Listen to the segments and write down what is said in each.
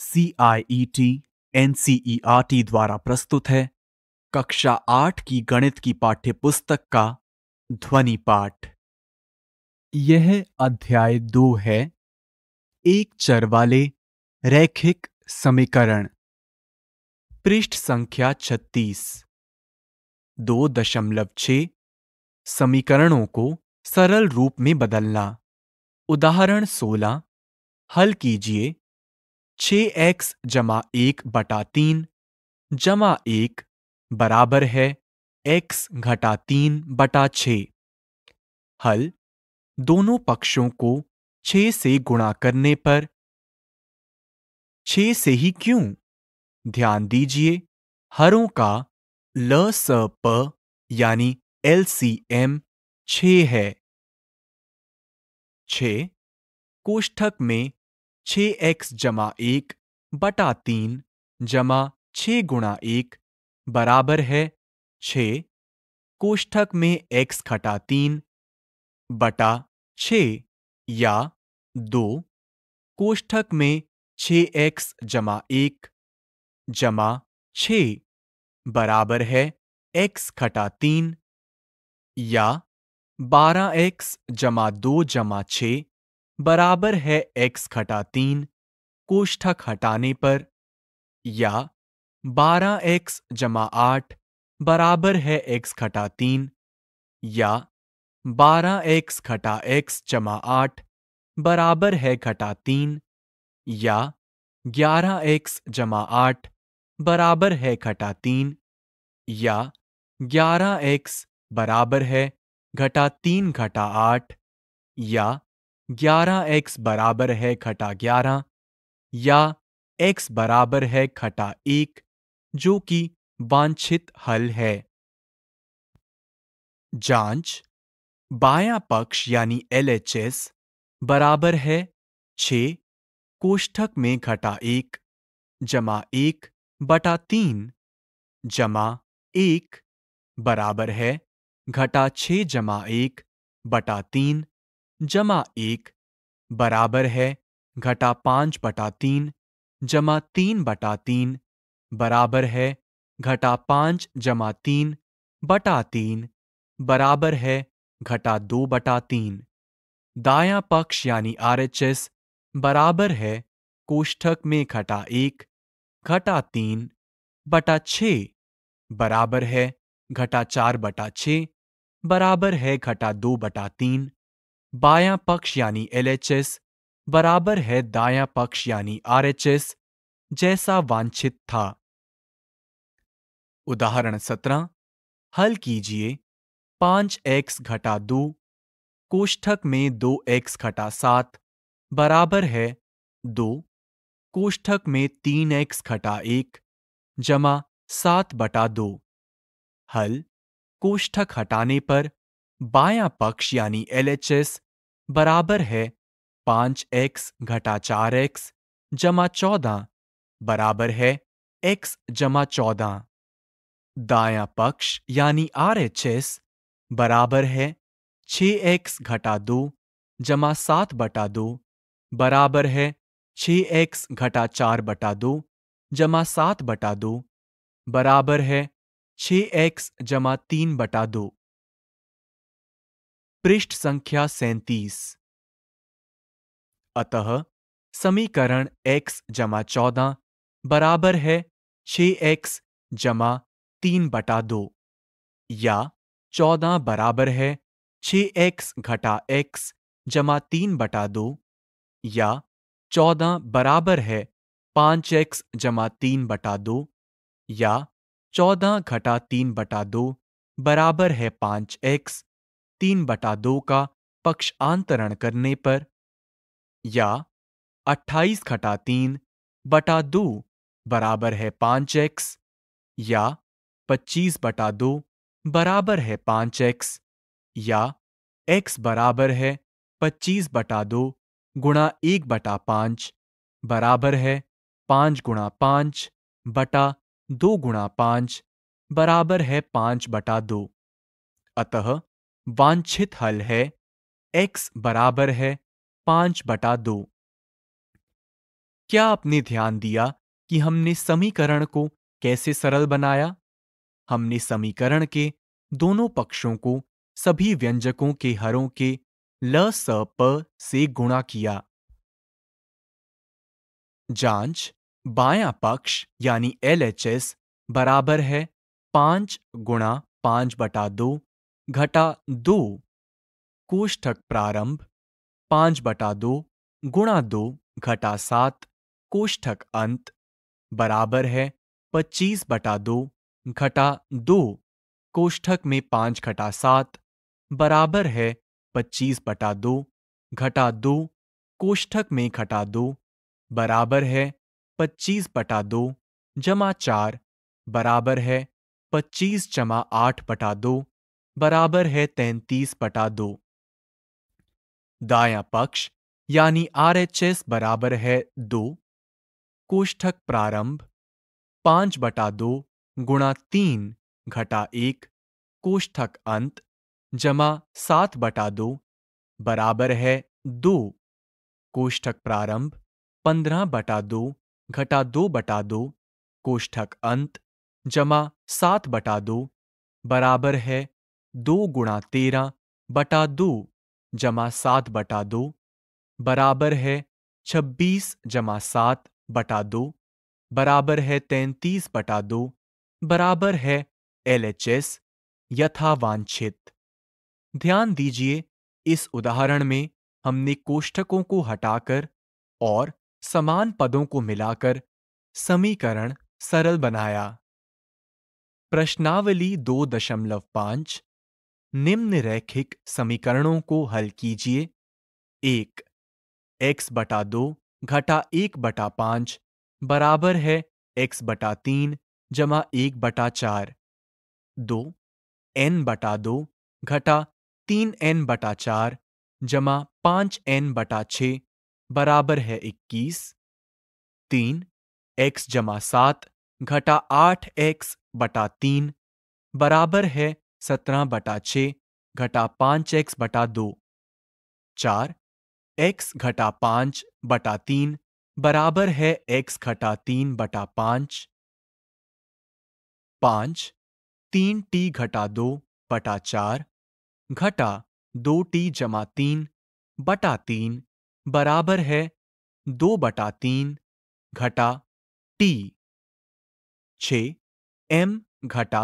C I E T N C E R T द्वारा प्रस्तुत है। कक्षा आठ की गणित की पाठ्य पुस्तक का ध्वनि पाठ। यह अध्याय दो है। एक चर वाले रैखिक समीकरण। पृष्ठ संख्या छत्तीस। दो दशमलव छ समीकरणों को सरल रूप में बदलना। उदाहरण सोलह, हल कीजिए। छ एक्स जमा एक बटा तीन जमा एक बराबर है एक्स घटा तीन बटा छ हल, दोनों पक्षों को छ से गुणा करने पर छ से ही क्यों? ध्यान दीजिए, हरों का ल स प यानी एल सी एम छ है। छ कोष्ठक में छ एक्स जमा एक बटा तीन जमा छ गुणा एक बराबर है छ कोष्ठक में एक्स खटा तीन बटा छ या दो कोष्ठक में छ एक्स जमा एक जमा छ बराबर है एक्स घटा तीन या बारह एक्स जमा दो जमा छ बराबर है एक्स घटा तीन कोष्ठक हटाने पर, या बारह एक्स जमा आठ बराबर है एक्स घटा तीन, या बारह एक्स घटा एक्स जमा आठ बराबर है घटा तीन, या ग्यारह एक्स जमा आठ बराबर है घटा तीन, या ग्यारह एक्स बराबर है घटा तीन घटा आठ, या ग्यारह एक्स बराबर है घटा ग्यारह या एक्स बराबर है खटा एक, जो कि वांछित हल है। जाँच, बायां पक्ष यानी एल एच एस बराबर है छ कोष्ठक में घटा एक, जमा एक बटा तीन, जमा एक बराबर है घटा छ जमा एक बटा तीन जमा एक बराबर है घटा पाँच बटा तीन, जमा तीन बटा तीन बराबर है घटा पाँच जमा तीन बटा तीन बराबर है घटा दो बटा तीन। दाया पक्ष यानी आर एच एस बराबर है कोष्ठक में घटा एक घटा तीन बटा छ बराबर है घटा चार बटा छ बराबर है घटा दो बटा तीन बायां पक्ष यानी एल एच एस बराबर है दायां पक्ष यानी आर एच एस जैसा वांछित था। उदाहरण सत्रह, हल कीजिए, पाँच एक्स घटा दो, कोष्ठक में दो एक्स घटा सात, बराबर है दो, कोष्ठक में तीन एक्स घटा एक, जमा सात बटा दो। हल, कोष्ठक हटाने पर बायां पक्ष यानी एल एच एस बराबर है पाँच एक्स घटा चार एक्स जमा चौदह बराबर है एक्स जमा चौदह। दायां पक्ष यानी आर एच एस बराबर है छ एक्स घटा दो जमा सात बटा दो बराबर है छ एक्स घटा चार बटा दो जमा सात बटा दो बराबर है छ एक्स जमा तीन बटा दो। पृष्ठ संख्या सैंतीस। अतः समीकरण x जमा चौदह बराबर है छ एक्स जमा तीन बटा दो, या चौदह बराबर है छ एक्स घटा एक्स जमा तीन बटा दो, या चौदह बराबर है पाँच एक्स जमा तीन बटा दो, या चौदह घटा तीन बटा दो बराबर है पाँच एक्स तीन बटा दो का पक्षांतरण करने पर, या अट्ठाईस घटा तीन बटा दो बराबर है पाँच एक्स, या पच्चीस बटा दो बराबर है पाँच एक्स, या एक्स बराबर है पच्चीस बटा दो गुणा एक बटा पाँच बराबर है पाँच गुणा पाँच बटा दो गुणा पाँच बराबर है पाँच बटा दो। अतः वांछित हल है, x बराबर है पाँच बटा दो। क्या आपने ध्यान दिया कि हमने समीकरण को कैसे सरल बनाया? हमने समीकरण के दोनों पक्षों को सभी व्यंजकों के हरों के ल स प से गुणा किया। जाँच, बायां पक्ष यानी एल एच एस बराबर है पाँच गुणा पाँच बटा दो घटा दो, कोष्ठक प्रारंभ, पाँच बटा दो, गुणा दो, घटा सात, कोष्ठक अंत, बराबर है पच्चीस बटा दो, घटा दो, कोष्ठक में पाँच घटा सात, बराबर है पच्चीस बटा दो, घटा दो, कोष्ठक में घटा दो, बराबर है पच्चीस बटा दो, जमा चार, बराबर है पच्चीस जमा आठ बटा दो बराबर है तैंतीस बटा दो। दाया पक्ष, यानी आर एच एस बराबर है दो। कोष्ठक प्रारंभ, पाँच बटा दो गुणा तीन घटा एक। कोष्ठक अंत, जमा सात बटा दो बराबर है दो। कोष्ठक प्रारंभ, पंद्रह बटा दो घटा दो बटा दो। कोष्ठक अंत, जमा सात बटा दो बराबर है दो गुणा तेरह बटा दो जमा सात बटा दो बराबर है छब्बीस जमा सात बटा दो बराबर है तैंतीस बटा दो बराबर है एल एच एस यथावांछित ध्यान दीजिए, इस उदाहरण में हमने कोष्ठकों को हटाकर और समान पदों को मिलाकर समीकरण सरल बनाया। प्रश्नावली दो दशमलव पाँच निम्न रैखिक समीकरणों को हल कीजिए। एक एक्स बटा दो घटा एक बटा पाँच बराबर है एक्स बटा तीन जमा एक बटा चार। दो एन बटा दो घटा तीन एन बटा चार जमा पाँच एन बटा छ बराबर है इक्कीस। तीन एक्स जमा सात घटा आठ एक्स बटा तीन बराबर है सत्रह बटा छ घटा पाँच एक्स बटा दो। चार, एक्स घटा पाँच बटा तीन बराबर है एक्स घटा तीन बटा पाँच। पाँच, तीन टी घटा दो बटा चार घटा दो टी जमा तीन बटा तीन बराबर है दो बटा तीन घटा टी। छ एम घटा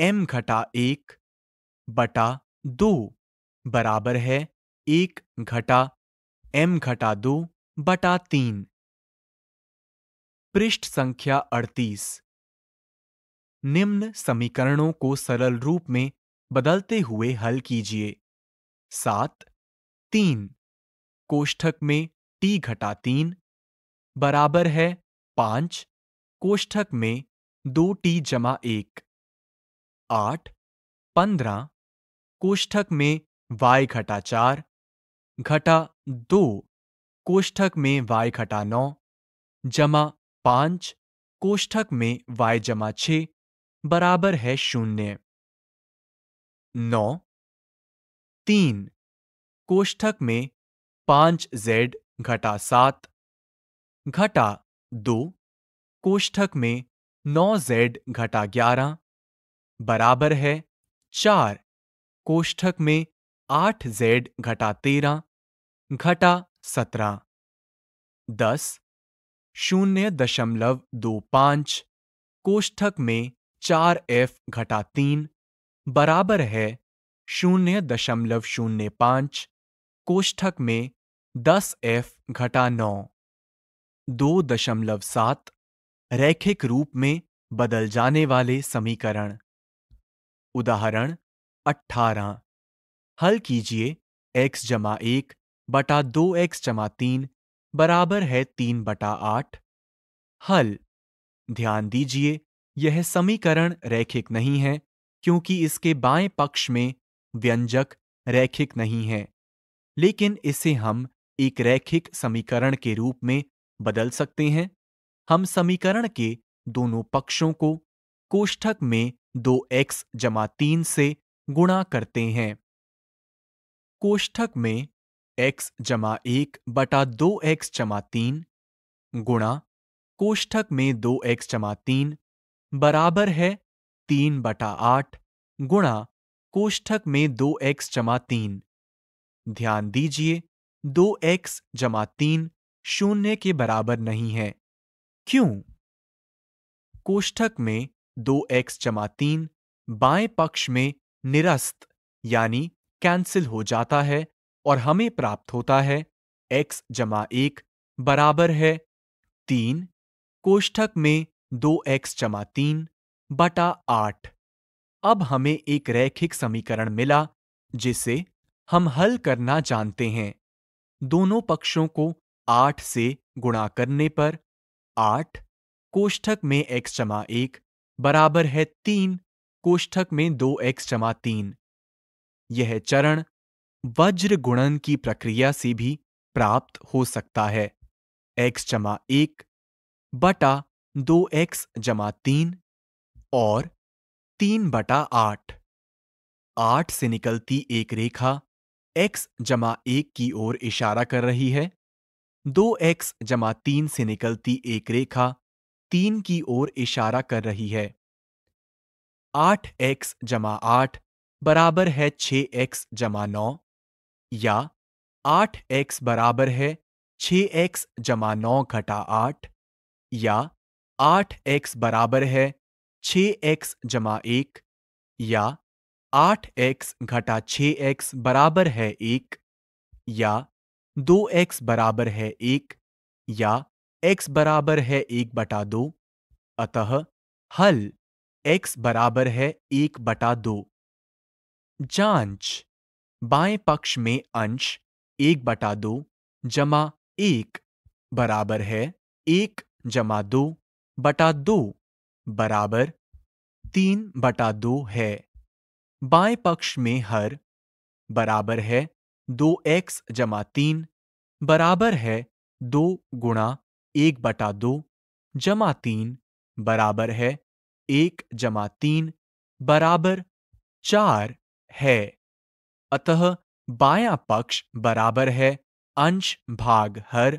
एम घटा एक बटा दो बराबर है एक घटा एम घटा दो बटा तीन। पृष्ठ संख्या अड़तीस। निम्न समीकरणों को सरल रूप में बदलते हुए हल कीजिए। सात, तीन, कोष्ठक में टी घटा तीन बराबर है पाँच, कोष्ठक में दो टी जमा एक। आठ, पंद्रह, कोष्ठक में वाई घटा चार, घटा दो, कोष्ठक में वाई घटा नौ, जमा पाँच, कोष्ठक में वाई जमा छ, बराबर है शून्य। नौ, तीन, कोष्ठक में पाँच जेड घटा सात, घटा दो, कोष्ठक में नौ जेड घटा ग्यारह बराबर है चार। कोष्ठक में आठ जेड घटा तेरह घटा सत्रह। दस। शून्य दशमलव दो पाँच। कोष्ठक में चार एफ़ घटा तीन। बराबर है शून्य दशमलव शून्य पाँच। कोष्ठक में दस एफ़ घटा नौ। दो दशमलव सात। रैखिक रूप में बदल जाने वाले समीकरण। उदाहरण, अट्ठारह। हल कीजिए, x जमा एक बटा दो एक्स जमा तीन बराबर है तीन बटा आठ। हल, ध्यान दीजिए, यह समीकरण रैखिक नहीं है, क्योंकि इसके बाएँ पक्ष में व्यंजक रैखिक नहीं है। लेकिन इसे हम एक रैखिक समीकरण के रूप में बदल सकते हैं। हम समीकरण के दोनों पक्षों को कोष्ठक में दो एक्स जमा तीन से गुणा करते हैं। कोष्ठक में x जमा एक बटा दो एक्स जमा तीन गुणा कोष्ठक में दो एक्स जमा तीन बराबर है तीन बटा आठ गुणा कोष्ठक में दो एक्स जमा तीन। ध्यान दीजिए, दो एक्स जमा तीन शून्य के बराबर नहीं है। क्यों? कोष्ठक में दो एक्स जमा तीन, बाएँ पक्ष में निरस्त, यानी कैंसिल हो जाता है और हमें प्राप्त होता है x जमा एक बराबर है तीन, कोष्ठक में दो एक्स जमा तीन बटा आठ। अब हमें एक रैखिक समीकरण मिला, जिसे हम हल करना जानते हैं। दोनों पक्षों को आठ से गुणा करने पर आठ, कोष्ठक में एक्स जमा एक बराबर है तीन कोष्ठक में दो एक्स जमा तीन। यह चरण वज्र गुणन की प्रक्रिया से भी प्राप्त हो सकता है। एक्स जमा एक बटा दो एक्स जमा तीन और तीन बटा आठ। आठ से निकलती एक रेखा एक्स जमा एक की ओर इशारा कर रही है। दो एक्स जमा तीन से निकलती एक रेखा तीन की ओर इशारा कर रही है। आठ एक्स जमा आठ बराबर है छ एक्स जमा नौ या आठ एक्स बराबर है छ एक्स जमा नौ घटा आठ या आठ एक्स बराबर है छ एक्स जमा एक या आठ एक्स घटा छ एक्स बराबर है एक या दो एक्स बराबर है एक या एक्स बराबर है एक बटा दो, अतः हल एक्स बराबर है एक बटा दो। जाँच। बाएँ पक्ष में अंश एक बटा दो जमा एक बराबर है एक जमा दो बटा दो बराबर तीन बटा दो है। बाएँ पक्ष में हर बराबर है दो एक्स जमा तीन बराबर है दो गुणा एक बटा दो जमा तीन बराबर है एक जमा तीन बराबर चार है। अतः बायां पक्ष बराबर है अंश भाग हर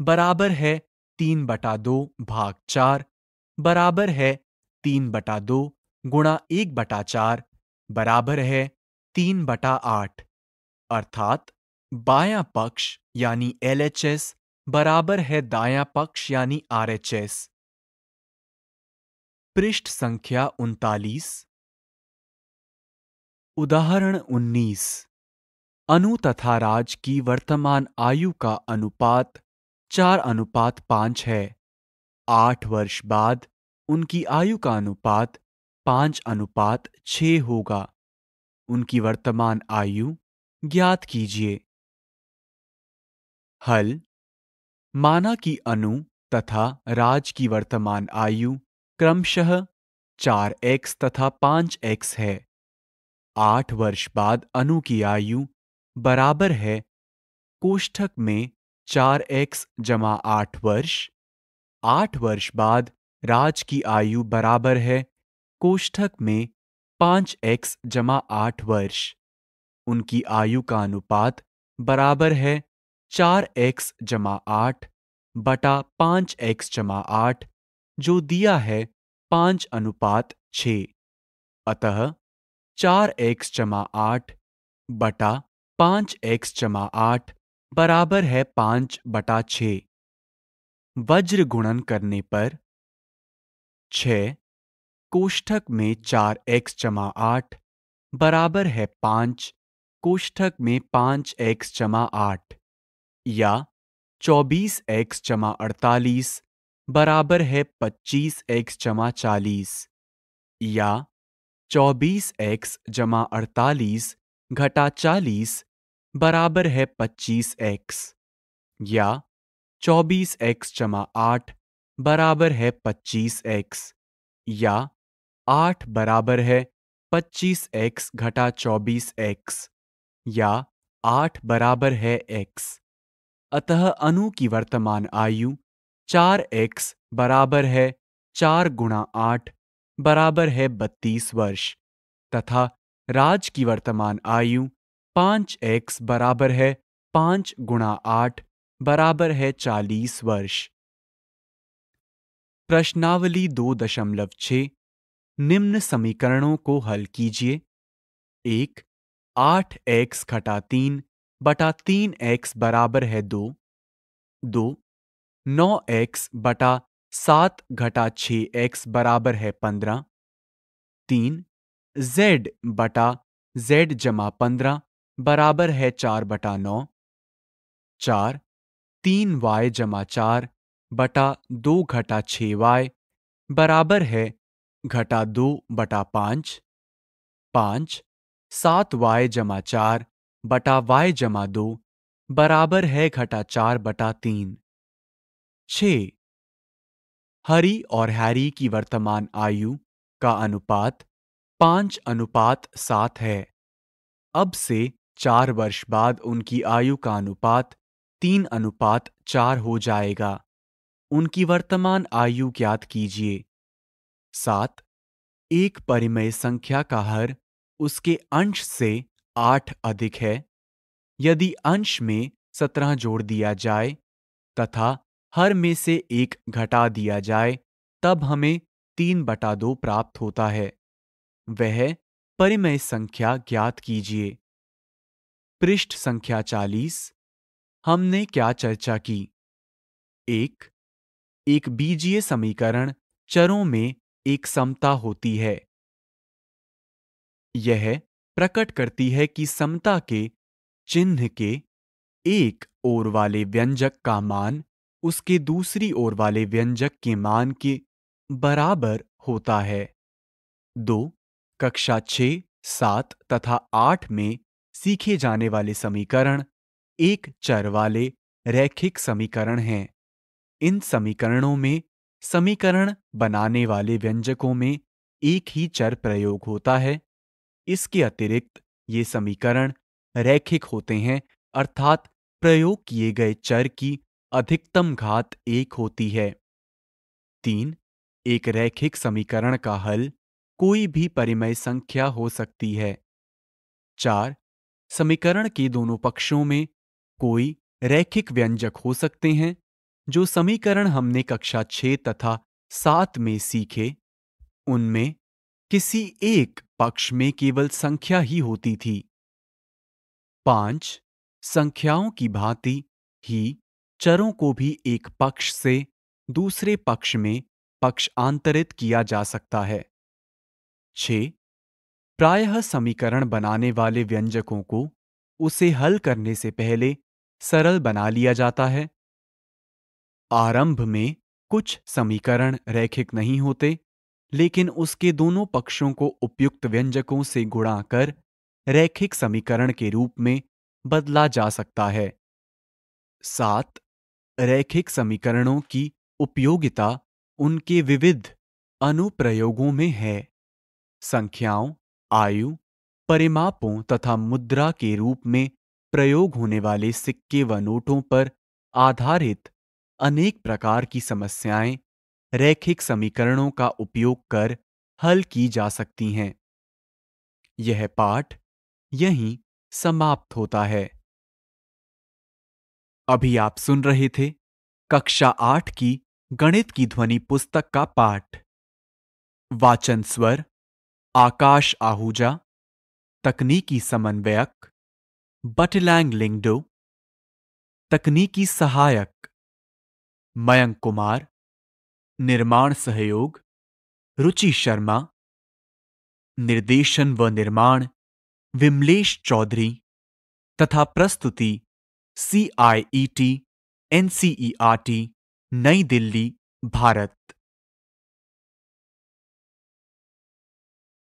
बराबर है तीन बटा दो भाग चार बराबर है तीन बटा दो गुणा एक बटा चार बराबर है तीन बटा आठ। अर्थात बायां पक्ष यानी एलएचएस बराबर है दायां पक्ष यानी आरएचएस। पृष्ठ संख्या उनतालीस। उदाहरण 19 अनु तथा राज की वर्तमान आयु का अनुपात चार अनुपात पाँच है। आठ वर्ष बाद उनकी आयु का अनुपात पाँच अनुपात छ होगा। उनकी वर्तमान आयु ज्ञात कीजिए। हल माना कि अनु तथा राज की वर्तमान आयु क्रमशः चार एक्स तथा पाँच एक्स है। आठ वर्ष बाद अनु की आयु बराबर है। कोष्ठक में चार एक्स जमा आठ वर्ष। आठ वर्ष बाद राज की आयु बराबर है। कोष्ठक में पाँच एक्स जमा आठ वर्ष। उनकी आयु का अनुपात बराबर है। चार एक्स जमा आठ बटा पाँच एक्स जमा आठ, जो दिया है पाँच अनुपात छ। अतः चार एक्स जमा आठ बटा पाँच एक्स जमा आठ बराबर है पाँच बटा छ। वज्र गुणन करने पर छ कोष्ठक में चार एक्स जमा आठ बराबर है पाँच कोष्ठक में पाँच एक्स जमा आठ। या चौबीस एक्स जमा अड़तालीस बराबर है पच्चीस एक्स जमा चालीस या चौबीस एक्स जमा अड़तालीस घटा चालीस बराबर है पच्चीस एक्स या चौबीस एक्स जमा आठ बराबर है पच्चीस एक्स या आठ बराबर है पच्चीस एक्स घटा चौबीस एक्स या आठ बराबर है एक्स अतः अनु की वर्तमान आयु चार एक्स बराबर है चार गुणा आठ बराबर है बत्तीस वर्ष, तथा राज की वर्तमान आयु पाँच एक्स बराबर है पाँच गुणा आठ बराबर है चालीस वर्ष। प्रश्नावली दो दशमलव छ, निम्न समीकरणों को हल कीजिए। एक, आठ एक्स घटा तीन बटा तीन एक्स बराबर है दो दो, नौ एक्स बटा सात घटा छ एक्स बराबर है पंद्रह, तीन जेड बटा जेड जमा पंद्रह बराबर है चार बटा नौ, चार तीन वाई जमा चार बटा दो घटा छ वाई बराबर है घटा दो बटा पाँच पाँच सात वाई जमा चार बटा वाई जमा दो, बराबर है घटा चार बटा तीन। छ। हरी और हैरी की वर्तमान आयु का अनुपात पाँच अनुपात सात है। अब से चार वर्ष बाद उनकी आयु का अनुपात तीन अनुपात चार हो जाएगा। उनकी वर्तमान आयु ज्ञात कीजिए। सात। एक परिमय संख्या का हर उसके अंश से आठ अधिक है। यदि अंश में सत्रह जोड़ दिया जाए तथा हर में से एक घटा दिया जाए, तब हमें तीन बटा दो प्राप्त होता है। वह परिमय संख्या ज्ञात कीजिए। पृष्ठ संख्या चालीस। हमने क्या चर्चा की? एक एक बीजीय समीकरण चरों में एक समता होती है। यह प्रकट करती है कि समता के, चिन्ह के, एक ओर वाले व्यंजक का मान उसके दूसरी ओर वाले व्यंजक के मान के बराबर होता है। दो, कक्षा छ, सात तथा आठ में सीखे जाने वाले समीकरण एक चर वाले रैखिक समीकरण हैं। इन समीकरणों में समीकरण बनाने वाले व्यंजकों में एक ही चर प्रयोग होता है। इसके अतिरिक्त ये समीकरण रैखिक होते हैं, अर्थात प्रयोग किए गए चर की अधिकतम घात एक होती है। तीन, एक रैखिक समीकरण का हल कोई भी परिमय संख्या हो सकती है। चार, समीकरण के दोनों पक्षों में कोई रैखिक व्यंजक हो सकते हैं, जो समीकरण हमने कक्षा छ तथा सात में सीखे। उनमें किसी एक पक्ष में केवल संख्या ही होती थी। पाँच, संख्याओं की भांति ही चरों को भी एक पक्ष से दूसरे पक्ष में पक्षांतरित किया जा सकता है। छ प्रायः समीकरण बनाने वाले व्यंजकों को उसे हल करने से पहले सरल बना लिया जाता है। आरंभ में कुछ समीकरण रैखिक नहीं होते लेकिन उसके दोनों पक्षों को उपयुक्त व्यंजकों से गुणा कर रैखिक समीकरण के रूप में बदला जा सकता है। सात, रैखिक समीकरणों की उपयोगिता उनके विविध अनुप्रयोगों में है। संख्याओं, आयु, परिमापों तथा मुद्रा के रूप में प्रयोग होने वाले सिक्के व नोटों पर आधारित अनेक प्रकार की समस्याएँ रैखिक समीकरणों का उपयोग कर हल की जा सकती हैं। यह पाठ यहीं समाप्त होता है। अभी आप सुन रहे थे कक्षा आठ की गणित की ध्वनि पुस्तक का पाठ। वाचन स्वर, आकाश आहूजा, तकनीकी समन्वयक, बटलैंग लिंगडो, तकनीकी सहायक, मयंक कुमार निर्माण सहयोग, रुचि शर्मा, निर्देशन व निर्माण, विमलेश चौधरी, तथा प्रस्तुति C I E T N C E R T New Delhi, Bharat.